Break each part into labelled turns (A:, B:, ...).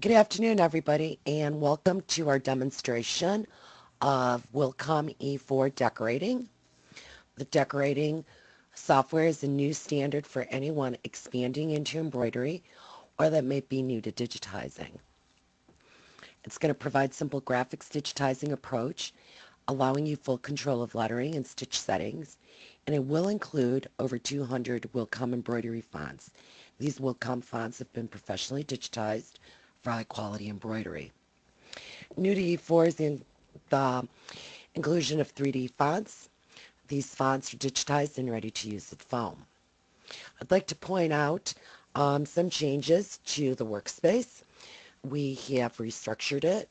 A: Good afternoon, everybody, and welcome to our demonstration of Wilcom E4 decorating. The decorating software is a new standard for anyone expanding into embroidery or that may be new to digitizing. It's going to provide simple graphics digitizing approach, allowing you full control of lettering and stitch settings, and it will include over 200 Wilcom embroidery fonts. These Wilcom fonts have been professionally digitized high quality embroidery. New to E4 is in the inclusion of 3D fonts. These fonts are digitized and ready to use with foam. I'd like to point out um, some changes to the workspace. We have restructured it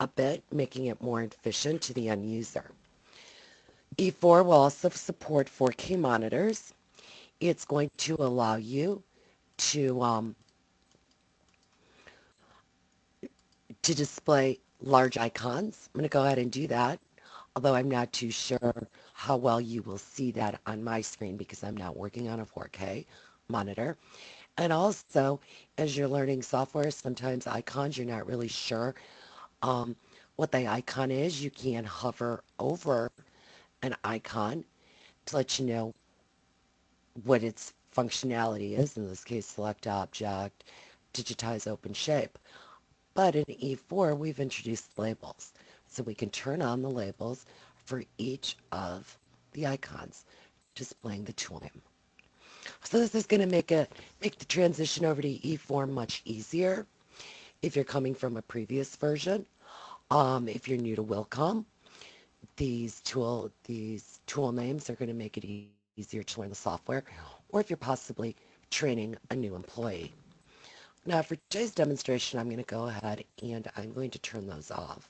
A: a bit, making it more efficient to the end user. E4 will also support 4K monitors. It's going to allow you to um, to display large icons. I'm going to go ahead and do that, although I'm not too sure how well you will see that on my screen because I'm not working on a 4K monitor. And also, as you're learning software, sometimes icons, you're not really sure um, what the icon is. You can hover over an icon to let you know what its functionality is. In this case, select object, digitize open shape. But in E4, we've introduced labels. So we can turn on the labels for each of the icons, displaying the tool name. So this is going to make a make the transition over to E4 much easier if you're coming from a previous version. Um, if you're new to Wilcom, these tool these tool names are going to make it easier to learn the software, or if you're possibly training a new employee. Now for today's demonstration, I'm going to go ahead and I'm going to turn those off.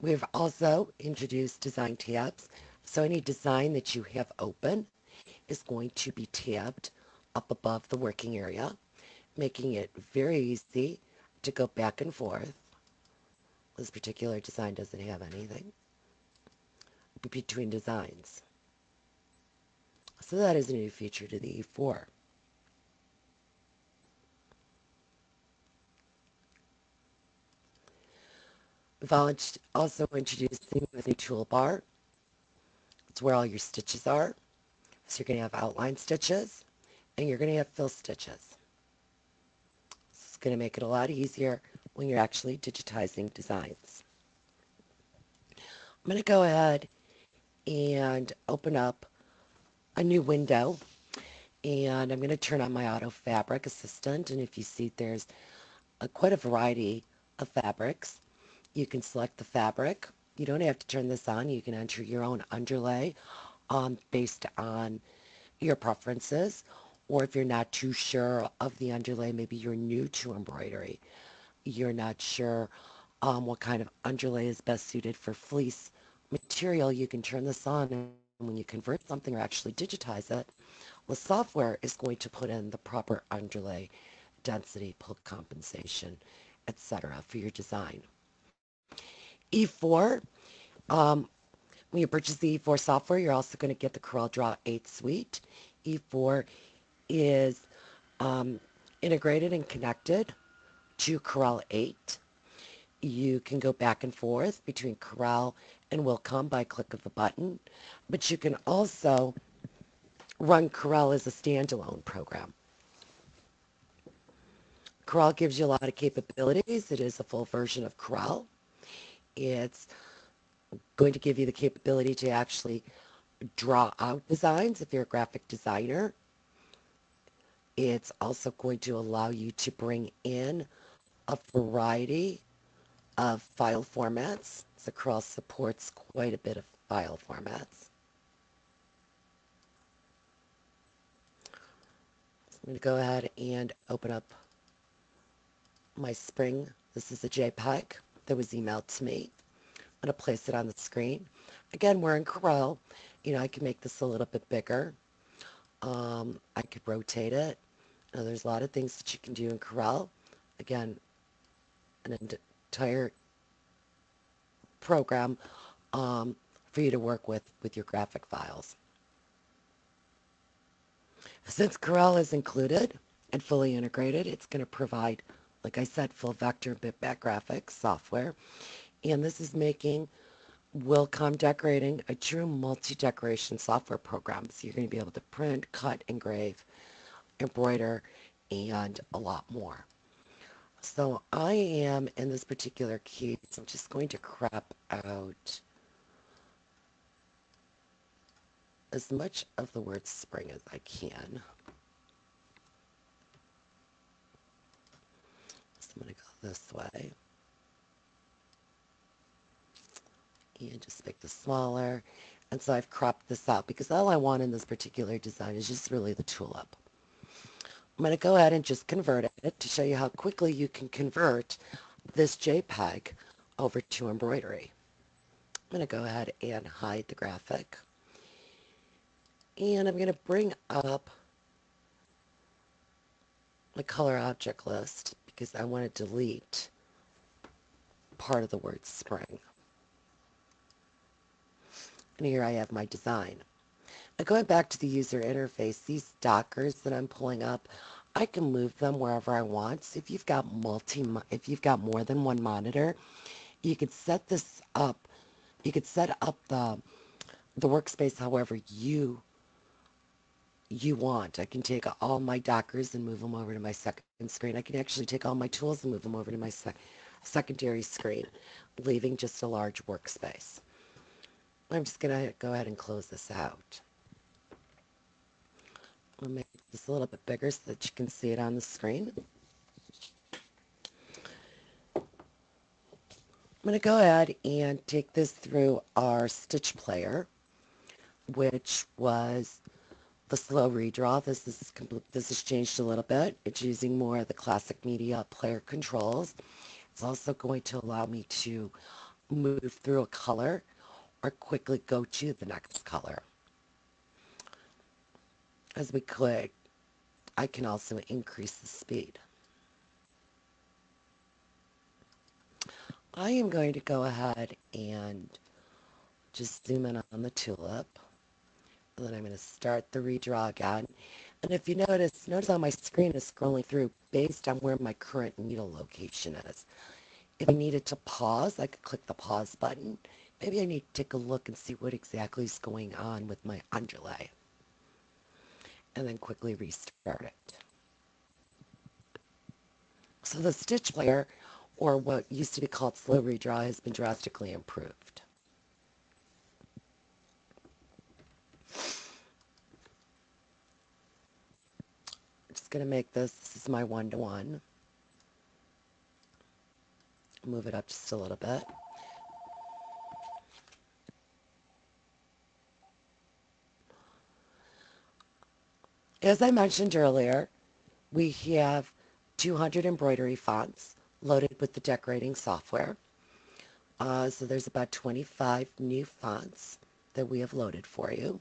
A: We've also introduced design tabs. So any design that you have open is going to be tabbed up above the working area, making it very easy to go back and forth. This particular design doesn't have anything between designs. So that is a new feature to the E4. We've also introduced the new toolbar. It's where all your stitches are. So you're going to have outline stitches and you're going to have fill stitches. This is going to make it a lot easier when you're actually digitizing designs. I'm going to go ahead and open up a new window and I'm going to turn on my auto fabric assistant and if you see there's a, quite a variety of fabrics you can select the fabric. You don't have to turn this on. You can enter your own underlay um, based on your preferences. Or if you're not too sure of the underlay, maybe you're new to embroidery. You're not sure um, what kind of underlay is best suited for fleece material. You can turn this on when you convert something or actually digitize it, the software is going to put in the proper underlay, density, pull compensation, etc. for your design. E4, um, when you purchase the E4 software, you're also going to get the Corel Draw 8 suite. E4 is um, integrated and connected to Corel 8. You can go back and forth between Corel and Wilcom by click of a button, but you can also run Corel as a standalone program. Corel gives you a lot of capabilities. It is a full version of Corel. It's going to give you the capability to actually draw out designs if you're a graphic designer. It's also going to allow you to bring in a variety of file formats. Corel supports quite a bit of file formats. So I'm going to go ahead and open up my Spring. This is a JPEG that was emailed to me. I'm going to place it on the screen. Again, we're in Corel. You know, I can make this a little bit bigger. Um, I could rotate it. There's a lot of things that you can do in Corel. Again, an entire program um, for you to work with with your graphic files. Since Corel is included and fully integrated, it's going to provide, like I said, full vector bitmap graphics software. And this is making Wilcom Decorating a true multi-decoration software program. So you're going to be able to print, cut, engrave, embroider, and a lot more. So I am, in this particular case, I'm just going to crop out as much of the word spring as I can. So I'm going to go this way. And just make this smaller. And so I've cropped this out because all I want in this particular design is just really the tulip. I'm going to go ahead and just convert it to show you how quickly you can convert this JPEG over to embroidery. I'm going to go ahead and hide the graphic. And I'm going to bring up my color object list because I want to delete part of the word spring. And here I have my design. Going back to the user interface, these dockers that I'm pulling up, I can move them wherever I want. So if you've got multi, if you've got more than one monitor, you could set this up. You could set up the the workspace however you you want. I can take all my Dockers and move them over to my second screen. I can actually take all my tools and move them over to my sec secondary screen, leaving just a large workspace. I'm just going to go ahead and close this out. I'll make this a little bit bigger so that you can see it on the screen. I'm going to go ahead and take this through our Stitch Player, which was the slow redraw. This is this has changed a little bit. It's using more of the classic media player controls. It's also going to allow me to move through a color or quickly go to the next color. As we click, I can also increase the speed. I am going to go ahead and just zoom in on the tulip. And then I'm going to start the redraw again. And if you notice, notice how my screen is scrolling through based on where my current needle location is. If I needed to pause, I could click the pause button. Maybe I need to take a look and see what exactly is going on with my underlay. And then quickly restart it. So the Stitch Player, or what used to be called slow redraw, has been drastically improved. just going to make this, this is my one-to-one. Move it up just a little bit. As I mentioned earlier, we have 200 embroidery fonts loaded with the decorating software. Uh, so there's about 25 new fonts that we have loaded for you.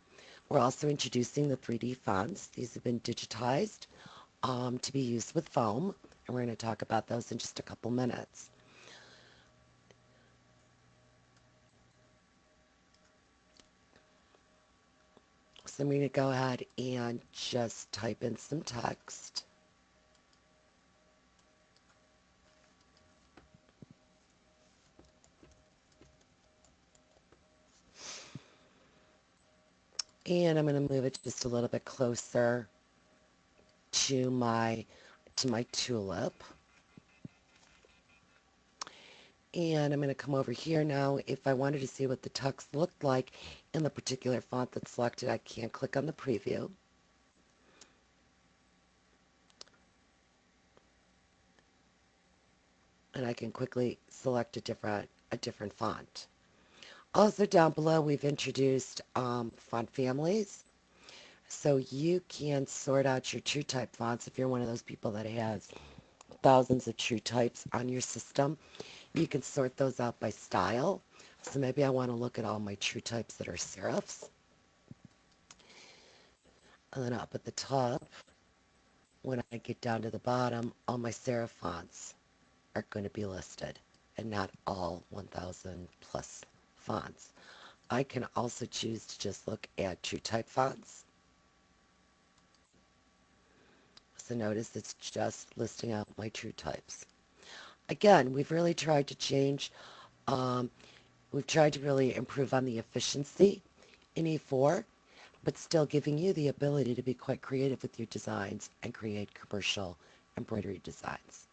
A: We're also introducing the 3D fonts. These have been digitized um, to be used with foam, and we're going to talk about those in just a couple minutes. So I'm going to go ahead and just type in some text. And I'm going to move it just a little bit closer to my to my tulip. And I'm going to come over here now. If I wanted to see what the text looked like in the particular font that's selected, I can click on the preview. And I can quickly select a different, a different font. Also down below, we've introduced um, font families. So you can sort out your true type fonts if you're one of those people that has thousands of true types on your system. You can sort those out by style. So maybe I want to look at all my true types that are serifs. And then up at the top, when I get down to the bottom, all my serif fonts are going to be listed and not all 1,000 plus fonts. I can also choose to just look at true type fonts So notice it's just listing out my true types. Again, we've really tried to change, um, we've tried to really improve on the efficiency in E4, but still giving you the ability to be quite creative with your designs and create commercial embroidery designs.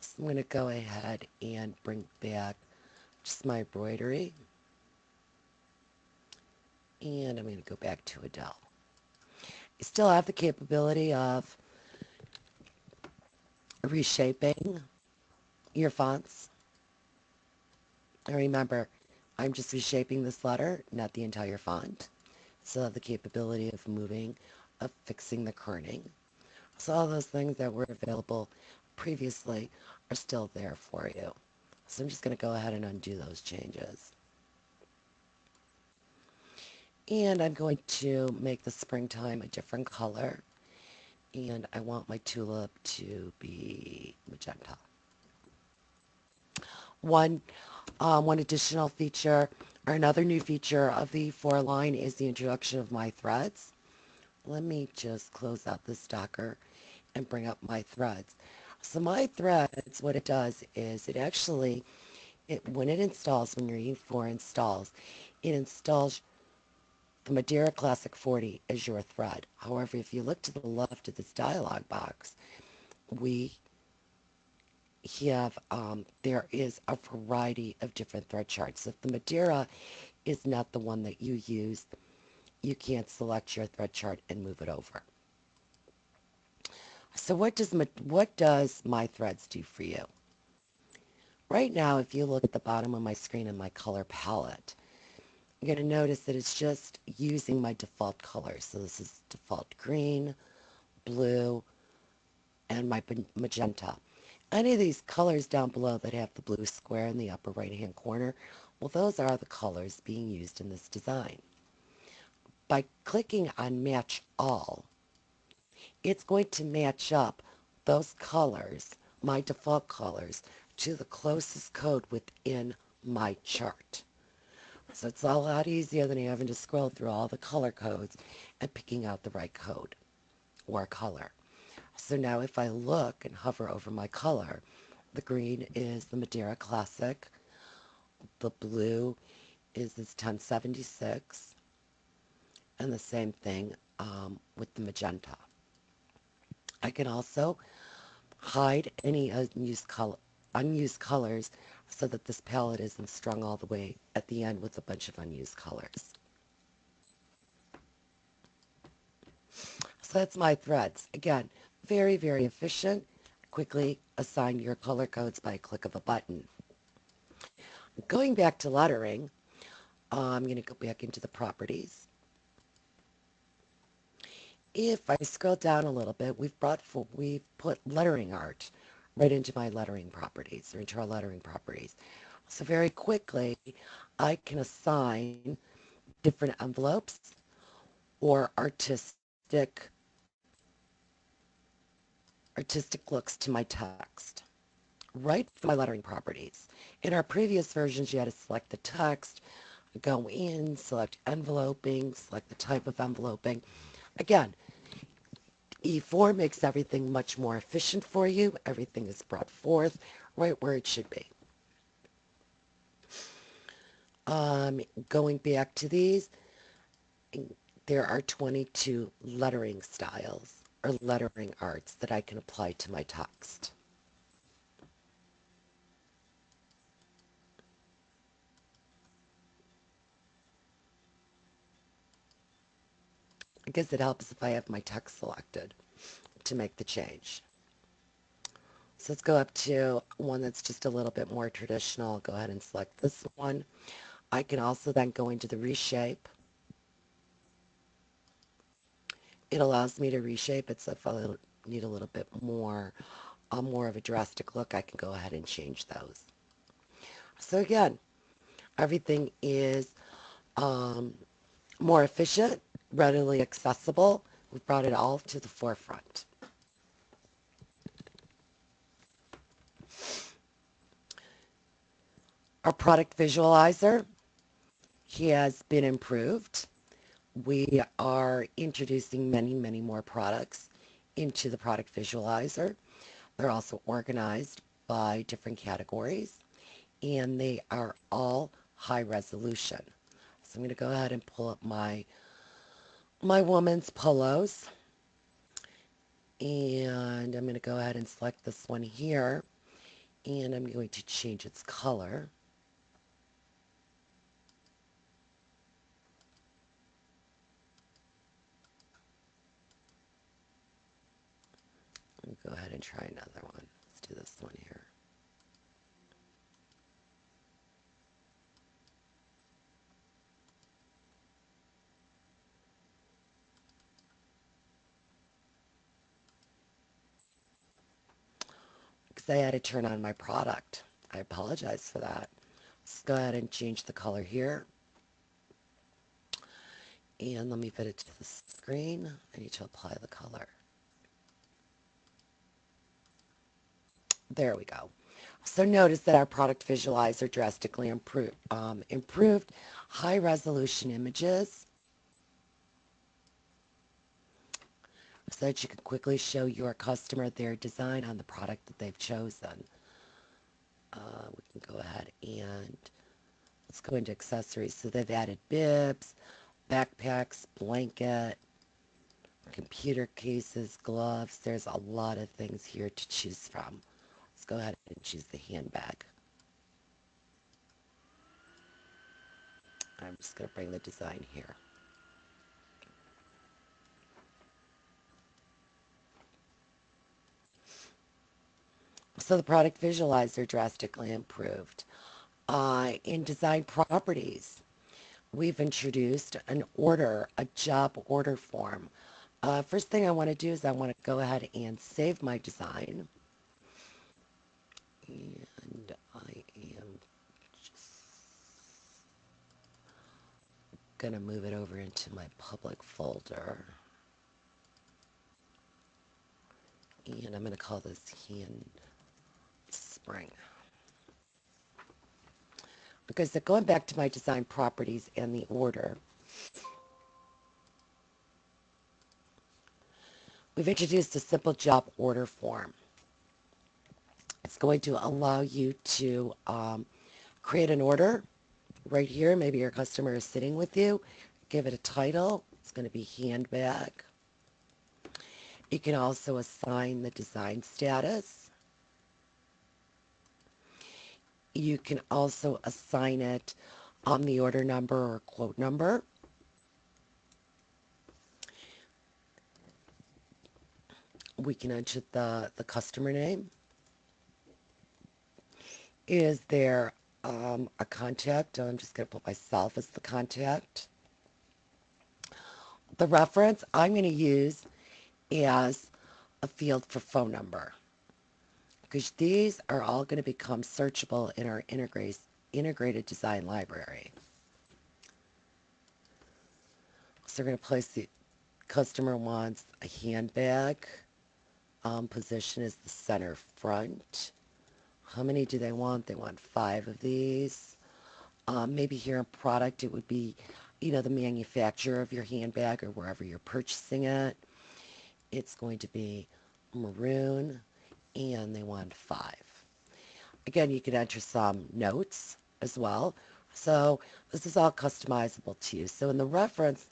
A: So I'm going to go ahead and bring back just my embroidery. And I'm going to go back to Adele. You still have the capability of reshaping your fonts. And remember, I'm just reshaping this letter, not the entire font. So the capability of moving, of fixing the kerning. So all those things that were available previously are still there for you. So I'm just going to go ahead and undo those changes. And I'm going to make the springtime a different color. And I want my tulip to be magenta. One, um, one additional feature or another new feature of the four line is the introduction of my threads. Let me just close out this docker and bring up my threads. So my threads, what it does is it actually, it, when it installs, when your E4 installs, it installs the Madeira Classic 40 as your thread. However, if you look to the left of this dialog box, we have, um, there is a variety of different thread charts. If the Madeira is not the one that you use, you can't select your thread chart and move it over. So what does what does my threads do for you? Right now, if you look at the bottom of my screen in my color palette, you're going to notice that it's just using my default colors. So this is default green, blue, and my magenta. Any of these colors down below that have the blue square in the upper right hand corner, well those are the colors being used in this design. By clicking on match all, it's going to match up those colors, my default colors, to the closest code within my chart. So it's a lot easier than having to scroll through all the color codes and picking out the right code or color. So now if I look and hover over my color, the green is the Madeira Classic, the blue is this 1076, and the same thing um, with the magenta. I can also hide any unused, color, unused colors so that this palette isn't strung all the way at the end with a bunch of unused colors. So that's my threads. Again, very, very efficient. Quickly assign your color codes by click of a button. Going back to lettering, I'm going to go back into the properties if I scroll down a little bit, we've brought for, we've put lettering art right into my lettering properties or into our lettering properties. So very quickly, I can assign different envelopes or artistic artistic looks to my text right from my lettering properties. In our previous versions, you had to select the text, go in, select enveloping, select the type of enveloping. Again, E4 makes everything much more efficient for you. Everything is brought forth right where it should be. Um, going back to these, there are 22 lettering styles or lettering arts that I can apply to my text. I guess it helps if I have my text selected to make the change. So let's go up to one that's just a little bit more traditional. I'll go ahead and select this one. I can also then go into the reshape. It allows me to reshape it, so if I need a little bit more, uh, more of a drastic look, I can go ahead and change those. So again, everything is um, more efficient readily accessible. We've brought it all to the forefront. Our product visualizer, he has been improved. We are introducing many, many more products into the product visualizer. They're also organized by different categories and they are all high resolution. So I'm going to go ahead and pull up my my woman's pillows and I'm going to go ahead and select this one here and I'm going to change its color. Go ahead and try another one. Let's do this one here. Because I had to turn on my product. I apologize for that. Let's go ahead and change the color here. And let me put it to the screen. I need to apply the color. There we go. So notice that our product visualizer drastically improved, um, improved high resolution images so that you can quickly show your customer their design on the product that they've chosen. Uh, we can go ahead and let's go into accessories. So they've added bibs, backpacks, blanket, computer cases, gloves. There's a lot of things here to choose from go ahead and choose the handbag. I'm just going to bring the design here. So the product visualizer drastically improved. Uh, in design properties, we've introduced an order, a job order form. Uh, first thing I want to do is I want to go ahead and save my design and I am going to move it over into my public folder. And I'm going to call this hand spring. Because going back to my design properties and the order, we've introduced a simple job order form. It's going to allow you to um, create an order right here. Maybe your customer is sitting with you. Give it a title. It's going to be handbag. You can also assign the design status. You can also assign it on the order number or quote number. We can enter the, the customer name. Is there um, a contact? I'm just going to put myself as the contact. The reference I'm going to use is a field for phone number because these are all going to become searchable in our integrated design library. So we're going to place the customer wants a handbag. Um, position is the center front. How many do they want? They want five of these. Um, maybe here in product it would be, you know, the manufacturer of your handbag or wherever you're purchasing it. It's going to be maroon and they want five. Again, you can enter some notes as well. So this is all customizable to you. So in the reference,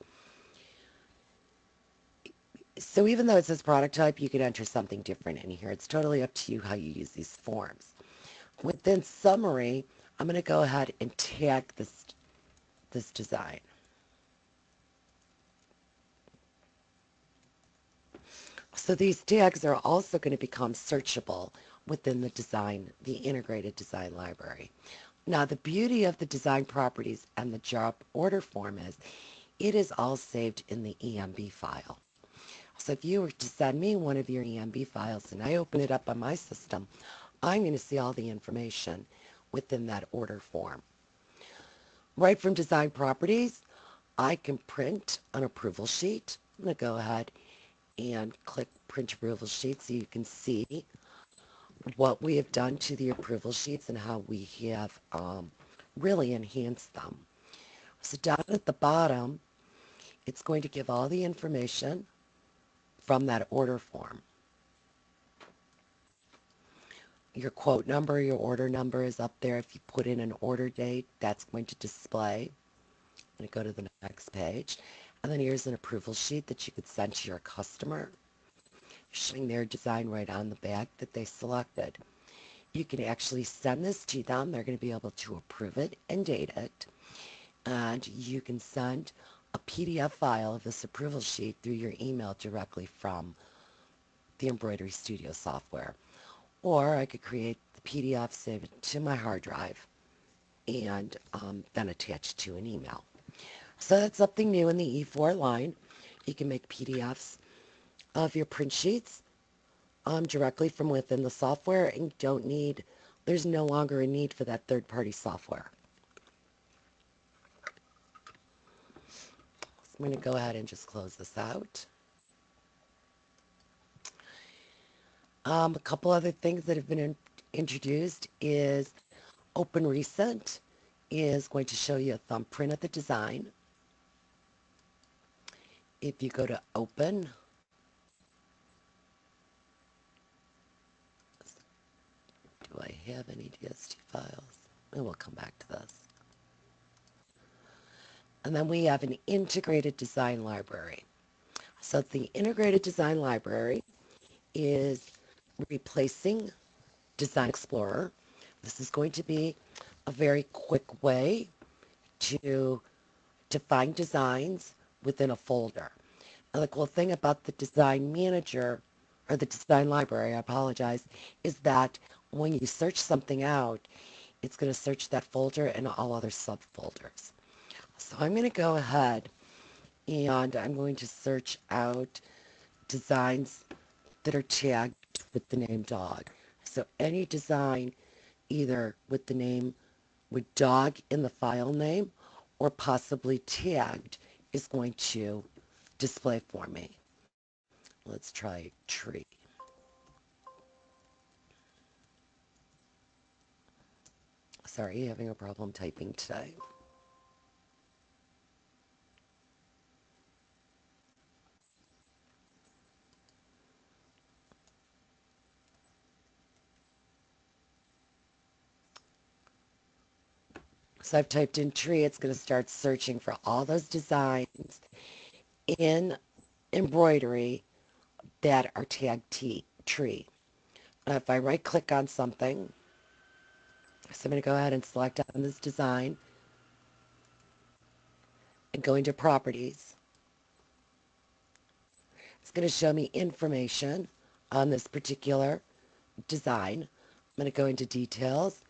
A: so even though it says product type, you can enter something different in here. It's totally up to you how you use these forms. Within summary, I'm going to go ahead and tag this, this design. So these tags are also going to become searchable within the design, the integrated design library. Now the beauty of the design properties and the job order form is it is all saved in the EMB file. So if you were to send me one of your EMB files and I open it up on my system, I'm going to see all the information within that order form. Right from design properties, I can print an approval sheet. I'm going to go ahead and click print approval sheet so you can see what we have done to the approval sheets and how we have um, really enhanced them. So down at the bottom it's going to give all the information from that order form. Your quote number, your order number is up there. If you put in an order date, that's going to display. I'm going to go to the next page. And then here's an approval sheet that you could send to your customer, showing their design right on the back that they selected. You can actually send this to them. They're going to be able to approve it and date it. And you can send a PDF file of this approval sheet through your email directly from the Embroidery Studio software. Or I could create the PDF, save it to my hard drive, and um, then attach to an email. So that's something new in the E4 line. You can make PDFs of your print sheets um, directly from within the software and don't need, there's no longer a need for that third-party software. So I'm going to go ahead and just close this out. Um, a couple other things that have been in, introduced is Open Recent is going to show you a thumbprint of the design. If you go to Open, do I have any DST files? And we'll come back to this. And then we have an integrated design library. So the integrated design library is replacing Design Explorer. This is going to be a very quick way to, to find designs within a folder. And the cool thing about the design manager, or the design library, I apologize, is that when you search something out, it's going to search that folder and all other subfolders. So I'm going to go ahead and I'm going to search out designs that are tagged with the name dog. So any design either with the name with dog in the file name or possibly tagged is going to display for me. Let's try tree. Sorry, having a problem typing today. So I've typed in tree. It's going to start searching for all those designs in embroidery that are tagged T, tree. If I right click on something, so I'm going to go ahead and select on this design and go into properties. It's going to show me information on this particular design. I'm going to go into details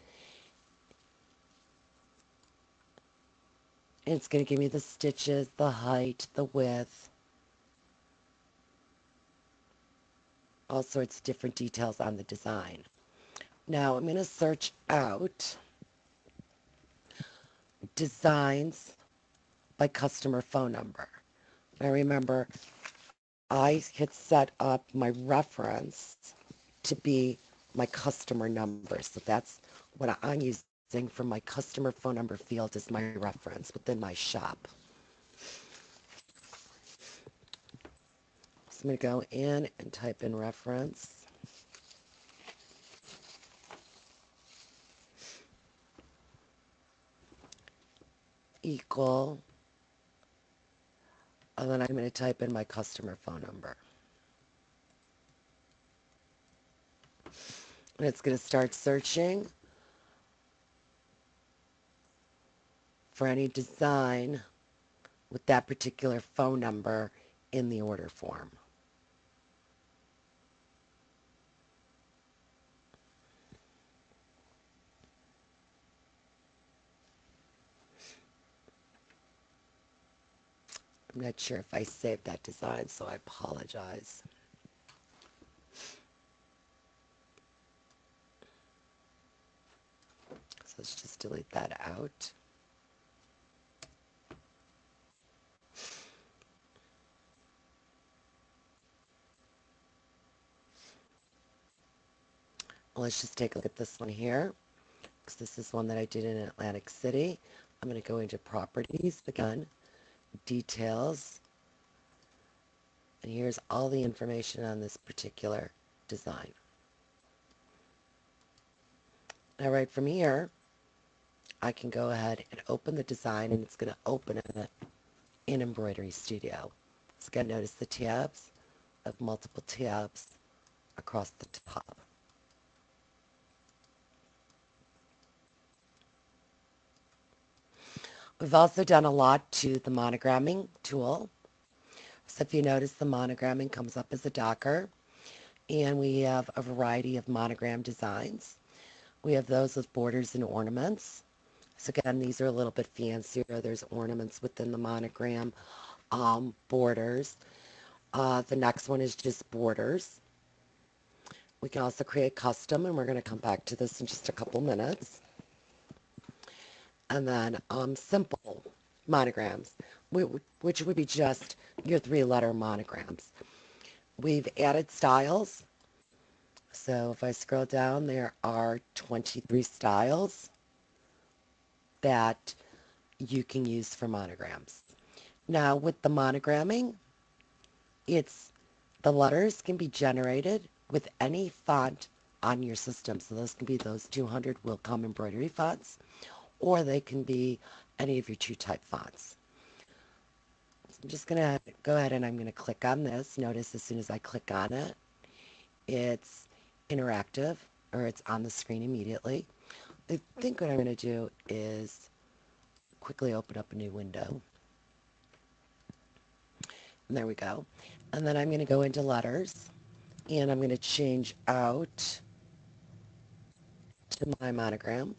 A: It's going to give me the stitches, the height, the width, all sorts of different details on the design. Now I'm going to search out designs by customer phone number. I remember, I had set up my reference to be my customer number. So that's what I'm using for my customer phone number field as my reference within my shop. So I'm going to go in and type in reference. equal, and then I'm going to type in my customer phone number. And it's going to start searching for any design with that particular phone number in the order form. I'm not sure if I saved that design, so I apologize. So let's just delete that out. Let's just take a look at this one here, because this is one that I did in Atlantic City. I'm going to go into properties again, details, And here's all the information on this particular design. Now right from here, I can go ahead and open the design and it's going to open it in Embroidery Studio. So again, notice the tabs of multiple tabs across the top. We've also done a lot to the monogramming tool. So if you notice the monogramming comes up as a docker and we have a variety of monogram designs. We have those with borders and ornaments. So again, these are a little bit fancier. There's ornaments within the monogram um, borders. Uh, the next one is just borders. We can also create custom, and we're going to come back to this in just a couple minutes. And then um, simple monograms, which would be just your three-letter monograms. We've added styles. So if I scroll down, there are 23 styles that you can use for monograms. Now with the monogramming, it's the letters can be generated with any font on your system. So those can be those 200 Wilcom embroidery fonts, or they can be any of your true type fonts. So I'm just going to go ahead and I'm going to click on this. Notice as soon as I click on it, it's interactive, or it's on the screen immediately. I think what I'm going to do is quickly open up a new window. And there we go. And then I'm going to go into letters and I'm going to change out to my monogram.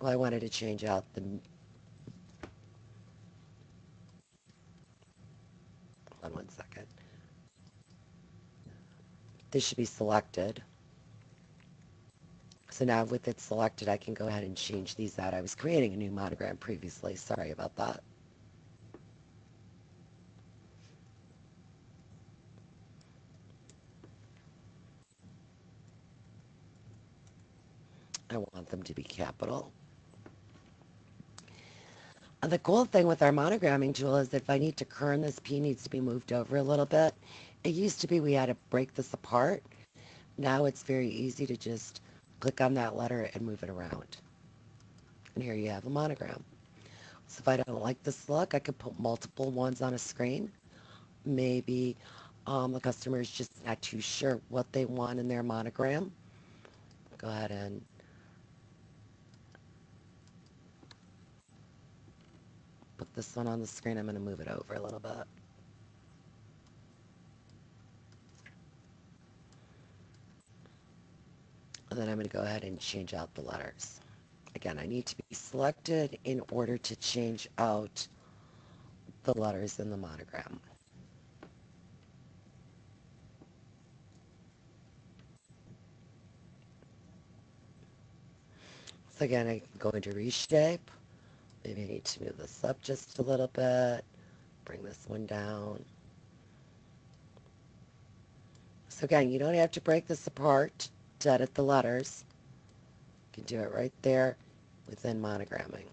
A: Well, I wanted to change out the Hold on one second. This should be selected. So now with it selected, I can go ahead and change these out. I was creating a new monogram previously. Sorry about that. I want them to be capital. The cool thing with our monogramming tool is that if I need to kern, this P needs to be moved over a little bit. It used to be we had to break this apart. Now it's very easy to just click on that letter and move it around. And here you have a monogram. So if I don't like this look, I could put multiple ones on a screen. Maybe um, the customer is just not too sure what they want in their monogram. Go ahead and put this one on the screen. I'm going to move it over a little bit. And then I'm going to go ahead and change out the letters. Again, I need to be selected in order to change out the letters in the monogram. So again, I go into reshape. Maybe I need to move this up just a little bit. Bring this one down. So again, you don't have to break this apart to edit the letters. You can do it right there within monogramming.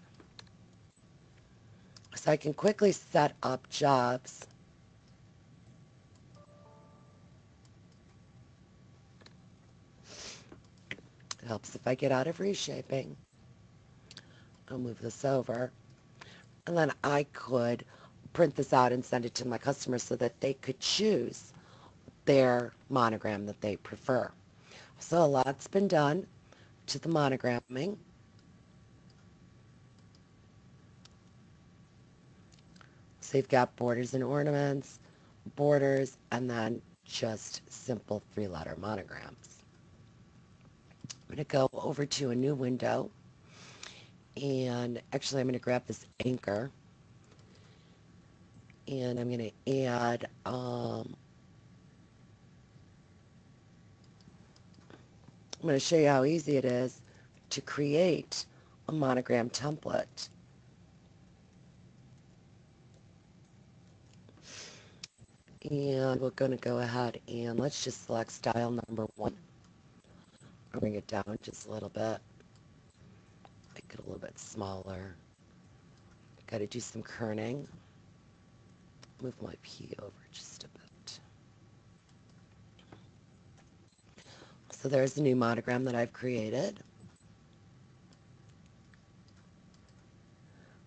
A: So I can quickly set up jobs. It helps if I get out of reshaping. I'll move this over. And then I could print this out and send it to my customers so that they could choose their monogram that they prefer. So a lot's been done to the monogramming. So you've got borders and ornaments, borders, and then just simple three-letter monograms. I'm going to go over to a new window and actually I'm going to grab this anchor and I'm going to add um, I'm going to show you how easy it is to create a monogram template. And we're going to go ahead and let's just select style number one. Bring it down just a little bit make it a little bit smaller. Got to do some kerning. Move my P over just a bit. So there's the new monogram that I've created.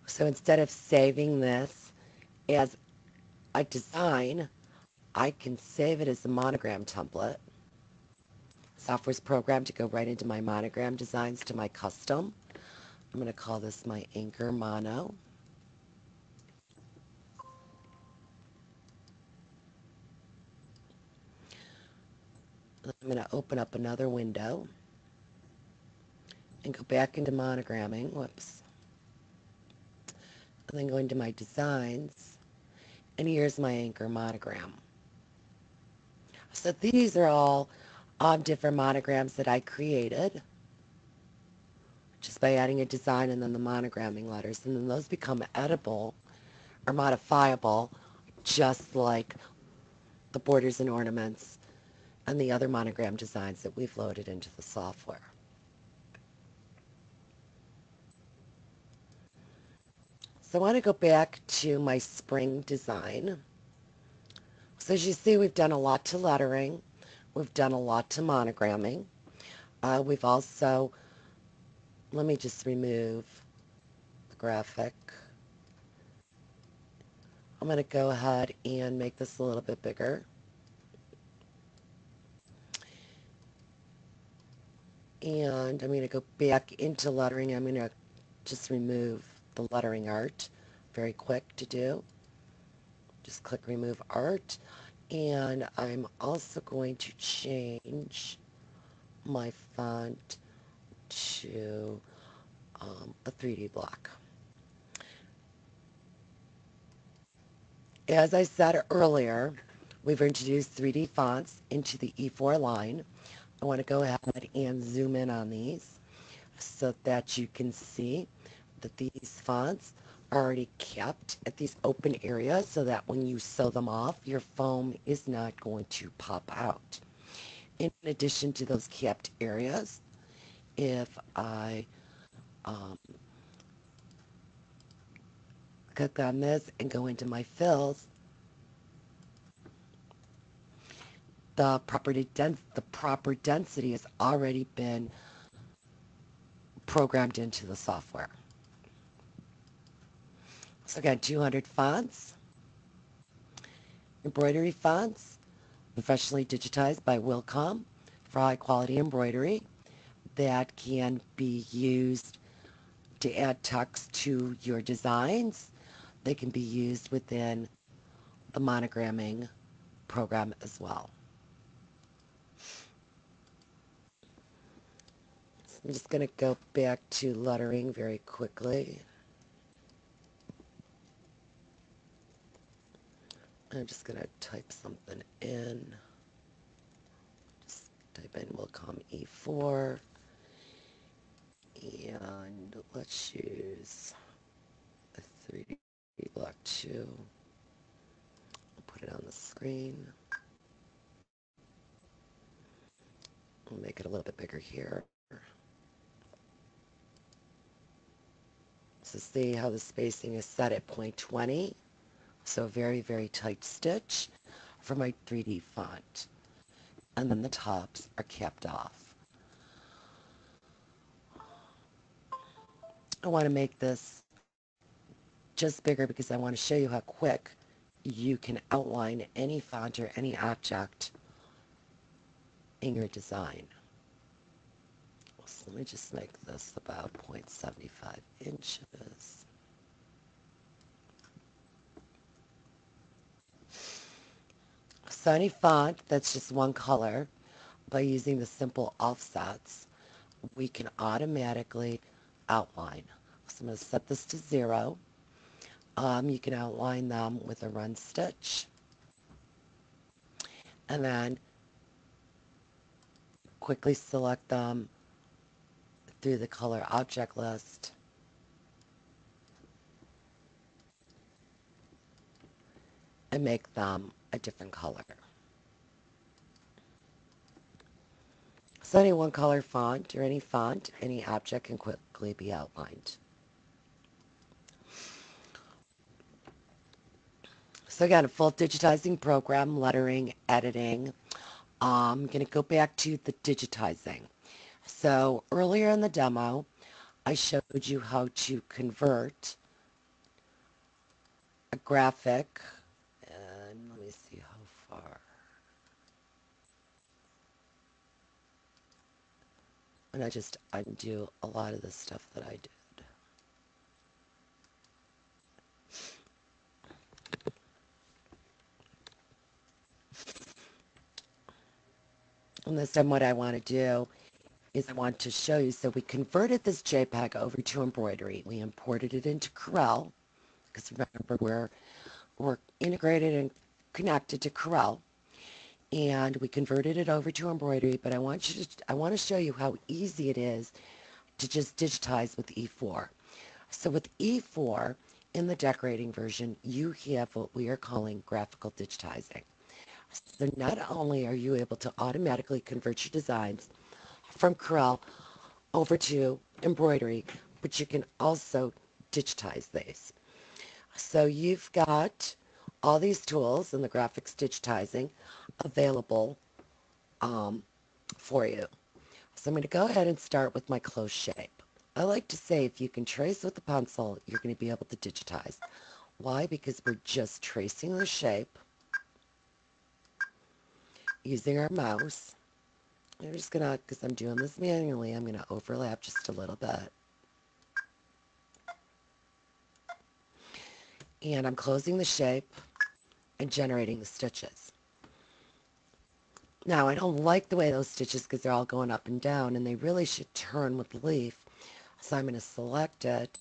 A: So instead of saving this as a design, I can save it as a monogram template. Software's programmed to go right into my monogram designs to my custom. I'm going to call this my Anchor Mono. I'm going to open up another window and go back into monogramming. Whoops. And then go into my designs. And here's my anchor monogram. So these are all um, different monograms that I created just by adding a design and then the monogramming letters. And then those become editable or modifiable just like the borders and ornaments and the other monogram designs that we've loaded into the software. So I want to go back to my spring design. So as you see, we've done a lot to lettering. We've done a lot to monogramming. Uh, we've also, let me just remove the graphic. I'm going to go ahead and make this a little bit bigger. And I'm going to go back into lettering. I'm going to just remove the lettering art. Very quick to do. Just click remove art. And I'm also going to change my font to um, a 3D block. As I said earlier, we've introduced 3D fonts into the E4 line. I want to go ahead and zoom in on these so that you can see that these fonts are already kept at these open areas so that when you sew them off, your foam is not going to pop out. In addition to those kept areas, if I um, click on this and go into my fills, the property the proper density has already been programmed into the software. So again, 200 fonts, embroidery fonts, professionally digitized by Wilcom for high quality embroidery that can be used to add text to your designs. They can be used within the monogramming program as well. I'm just going to go back to lettering very quickly. I'm just going to type something in. Just type in Wilcom E4. And let's use a 3D block 2. I'll put it on the screen. We'll make it a little bit bigger here. So see how the spacing is set at 0.20. So very, very tight stitch for my 3D font. And then the tops are capped off. I want to make this just bigger because I want to show you how quick you can outline any font or any object in your design. So let me just make this about 0.75 inches. So any font that's just one color, by using the simple offsets, we can automatically outline. So I'm going to set this to zero. Um, you can outline them with a run stitch. And then quickly select them through the color object list. and make them a different color. So any one color font or any font, any object can be outlined. So again, a full digitizing program, lettering, editing. Um, I'm going to go back to the digitizing. So earlier in the demo, I showed you how to convert a graphic And I just undo a lot of the stuff that I did. And this time what I want to do is I want to show you, so we converted this JPEG over to embroidery. We imported it into Corel, because remember we're, we're integrated and connected to Corel. And we converted it over to embroidery, but I want you to, I want to show you how easy it is to just digitize with E4. So with E4, in the decorating version, you have what we are calling graphical digitizing. So not only are you able to automatically convert your designs from Corel over to embroidery, but you can also digitize these. So you've got all these tools and the graphics digitizing available um, for you. So I'm going to go ahead and start with my close shape. I like to say if you can trace with the pencil, you're going to be able to digitize. Why? Because we're just tracing the shape using our mouse. I'm just going to, because I'm doing this manually, I'm going to overlap just a little bit. And I'm closing the shape and generating the stitches. Now, I don't like the way those stitches because they're all going up and down, and they really should turn with the leaf. So I'm going to select it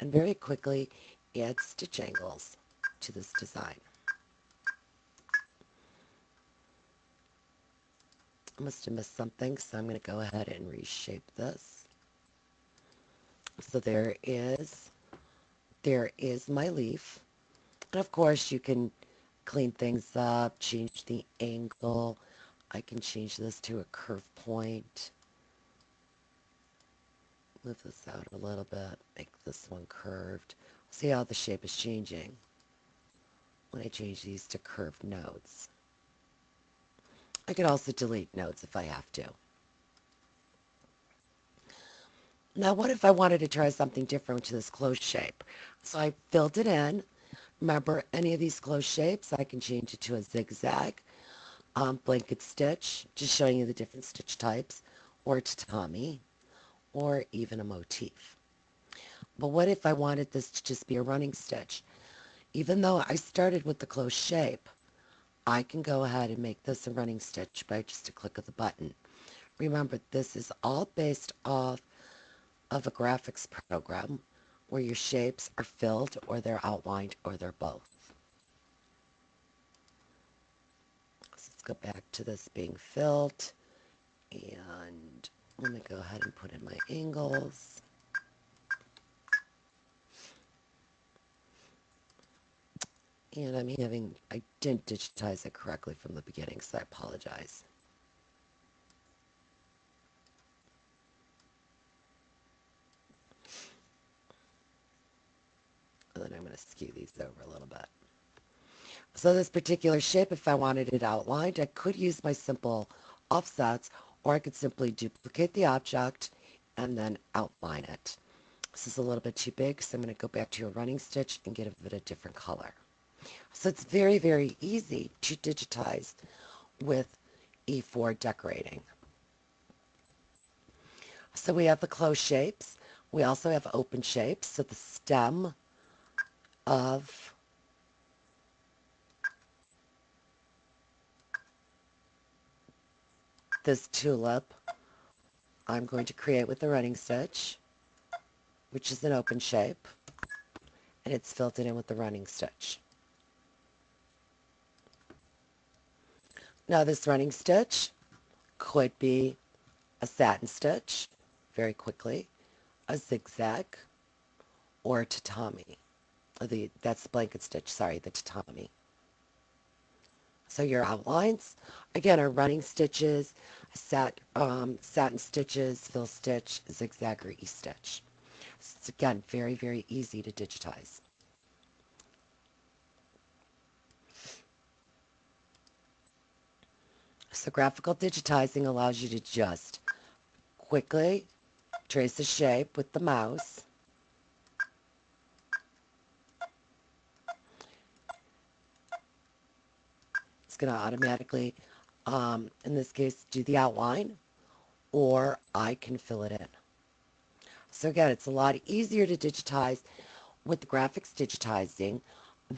A: and very quickly add stitch angles to this design. I must have missed something, so I'm going to go ahead and reshape this. So there is, there is my leaf. And of course you can clean things up, change the angle. I can change this to a curve point. Move this out a little bit, make this one curved. See how the shape is changing when I change these to curved nodes. I could also delete nodes if I have to. Now, what if I wanted to try something different to this closed shape? So I filled it in. Remember, any of these closed shapes, I can change it to a zigzag, um, blanket stitch, just showing you the different stitch types, or tatami, or even a motif. But what if I wanted this to just be a running stitch? Even though I started with the closed shape, I can go ahead and make this a running stitch by just a click of the button. Remember, this is all based off of a graphics program where your shapes are filled or they're outlined or they're both. Let's go back to this being filled and let me go ahead and put in my angles. And I'm having, I didn't digitize it correctly from the beginning, so I apologize. And I'm going to skew these over a little bit. So this particular shape, if I wanted it outlined, I could use my simple offsets, or I could simply duplicate the object and then outline it. This is a little bit too big, so I'm going to go back to a running stitch and give it a different color. So it's very, very easy to digitize with E4 decorating. So we have the closed shapes. We also have open shapes. So the stem of this tulip I'm going to create with the running stitch, which is an open shape, and it's filled in with the running stitch. Now this running stitch could be a satin stitch, very quickly, a zigzag, or a tatami the that's the blanket stitch, sorry, the tatami. So your outlines, again, are running stitches, set um, satin stitches, fill stitch, zigzag, or e-stitch. It's, again, very, very easy to digitize. So graphical digitizing allows you to just quickly trace a shape with the mouse going to automatically, um, in this case, do the outline, or I can fill it in. So again, it's a lot easier to digitize with the graphics digitizing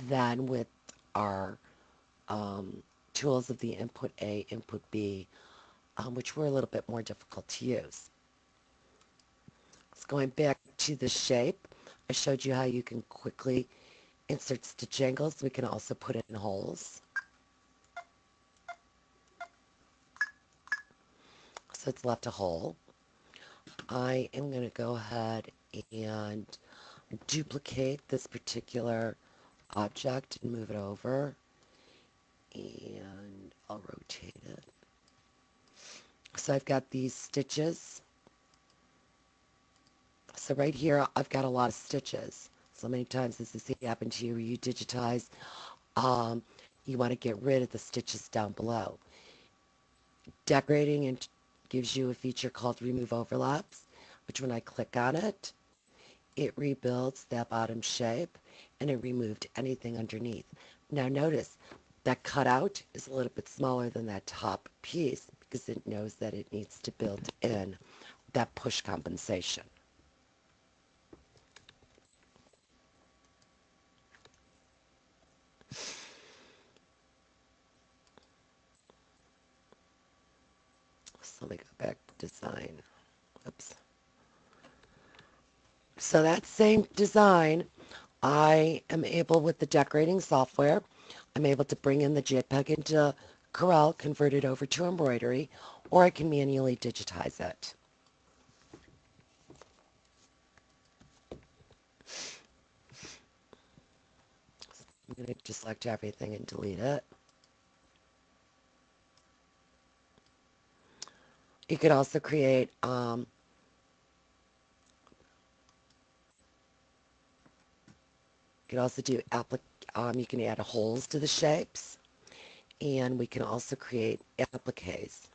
A: than with our um, tools of the input A, input B, um, which were a little bit more difficult to use. So going back to the shape, I showed you how you can quickly insert stitch angles. We can also put in holes. So it's left a hole. I am going to go ahead and duplicate this particular object and move it over and I'll rotate it. So I've got these stitches. So right here I've got a lot of stitches. So many times this has happened to you where you digitize, um, you want to get rid of the stitches down below. Decorating and gives you a feature called remove overlaps, which when I click on it, it rebuilds that bottom shape and it removed anything underneath. Now notice that cutout is a little bit smaller than that top piece because it knows that it needs to build in that push compensation. So let me go back to design. Oops. So that same design, I am able with the decorating software, I'm able to bring in the JPEG into Corel, convert it over to embroidery, or I can manually digitize it. I'm going to just select everything and delete it. You could also create um, you could also do applic um, you can add holes to the shapes and we can also create appliques.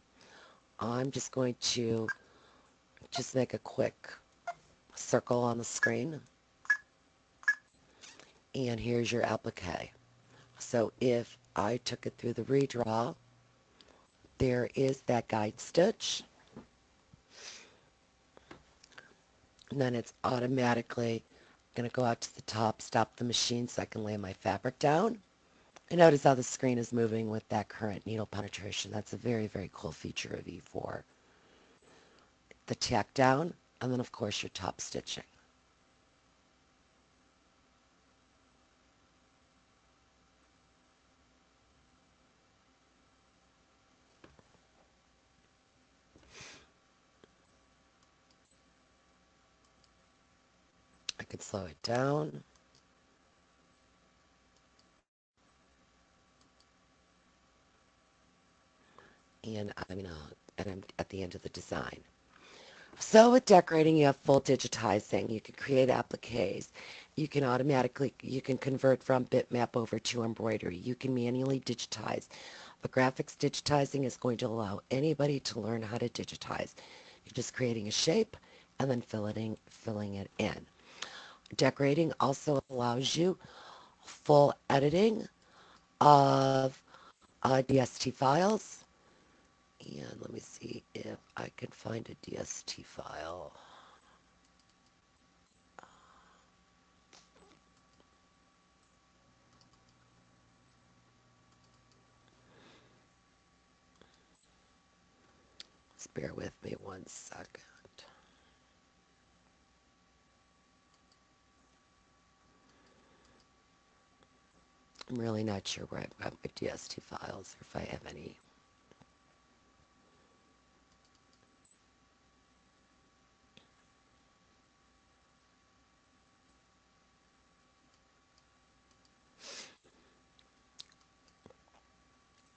A: I'm just going to just make a quick circle on the screen and here's your applique. So if I took it through the redraw there is that guide stitch. And then it's automatically going to go out to the top, stop the machine so I can lay my fabric down. And notice how the screen is moving with that current needle penetration. That's a very, very cool feature of E4. The tack down, and then of course your top stitching. Could slow it down. And I'm gonna, and I'm at the end of the design. So with decorating, you have full digitizing. You can create appliques. You can automatically, you can convert from bitmap over to embroidery. You can manually digitize. But graphics digitizing is going to allow anybody to learn how to digitize. You're just creating a shape and then filling, filling it in. Decorating also allows you full editing of uh, DST files. And let me see if I can find a DST file. Bear with me one second. I'm really not sure where I've got my DST files or if I have any.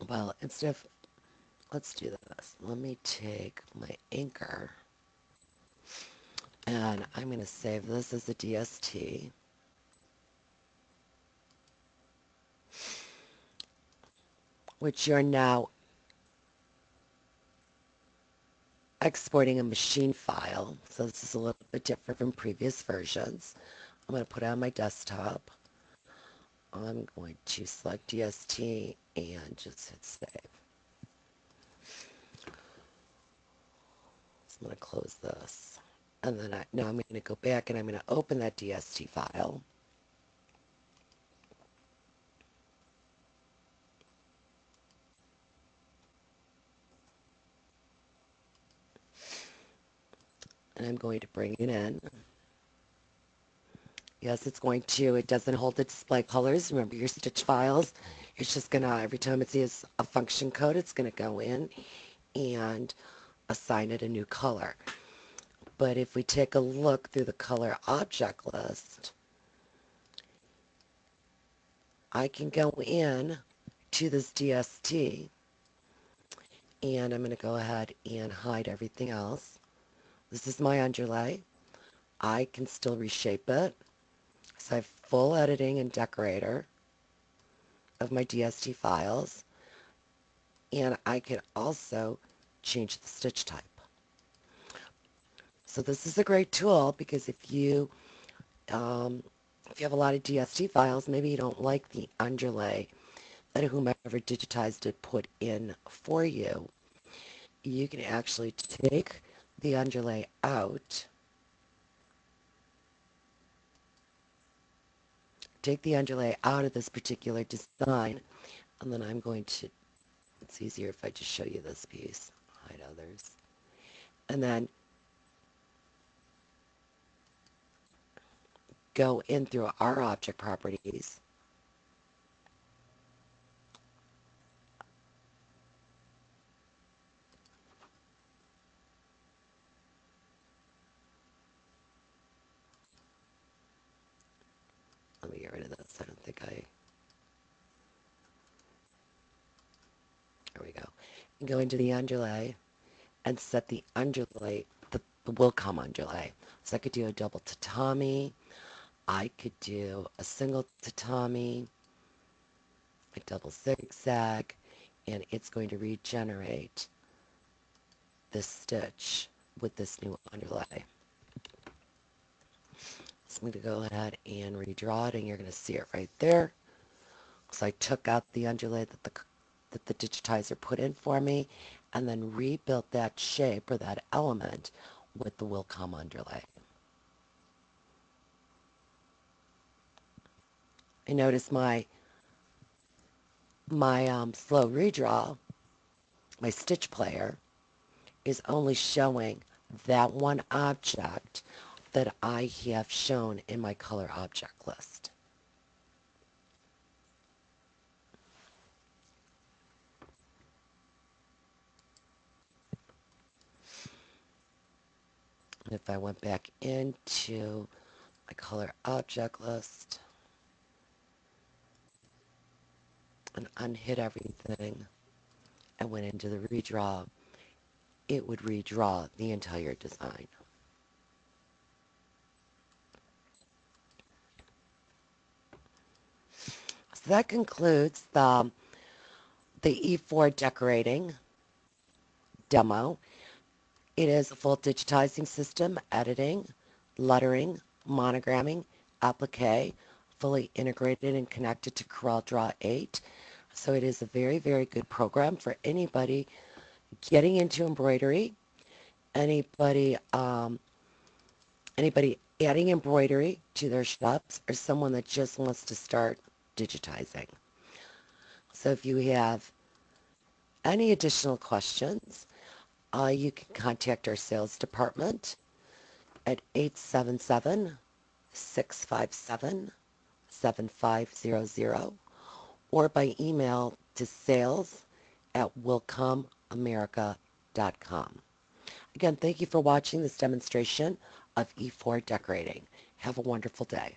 A: Well, instead of, let's do this. Let me take my anchor and I'm going to save this as a DST. Which you're now exporting a machine file. So this is a little bit different from previous versions. I'm going to put it on my desktop. I'm going to select DST and just hit save. So I'm going to close this. And then I, now I'm going to go back and I'm going to open that DST file. And I'm going to bring it in. Yes, it's going to. It doesn't hold the display colors. Remember your stitch files. It's just going to, every time it sees a function code, it's going to go in and assign it a new color. But if we take a look through the color object list, I can go in to this DST and I'm going to go ahead and hide everything else. This is my underlay. I can still reshape it. So I have full editing and decorator of my DST files. And I can also change the stitch type. So this is a great tool because if you um, if you have a lot of DST files, maybe you don't like the underlay that whomever digitized it put in for you. You can actually take the underlay out. Take the underlay out of this particular design and then I'm going to it's easier if I just show you this piece hide others. And then go in through our object properties let me get rid of this. I don't think I there we go. And go into the underlay and set the underlay the, the Wilcom underlay. So I could do a double tatami. I could do a single tatami, a double zigzag, and it's going to regenerate this stitch with this new underlay. I'm going to go ahead and redraw it, and you're going to see it right there. So I took out the underlay that the, that the digitizer put in for me, and then rebuilt that shape or that element with the Wilcom underlay. I notice my my um, slow redraw, my stitch player, is only showing that one object that I have shown in my color object list. And if I went back into my color object list, and unhit everything and went into the redraw, it would redraw the entire design. So that concludes the, the E4 decorating demo. It is a full digitizing system, editing, lettering, monogramming, applique, fully integrated and connected to CorelDRAW 8. So it is a very, very good program for anybody getting into embroidery, anybody, um, anybody adding embroidery to their shops, or someone that just wants to start digitizing. So if you have any additional questions, uh, you can contact our sales department at 877 657 7500 or by email to sales at wilcomamerica.com. Again, thank you for watching this demonstration of E4 decorating. Have a wonderful day.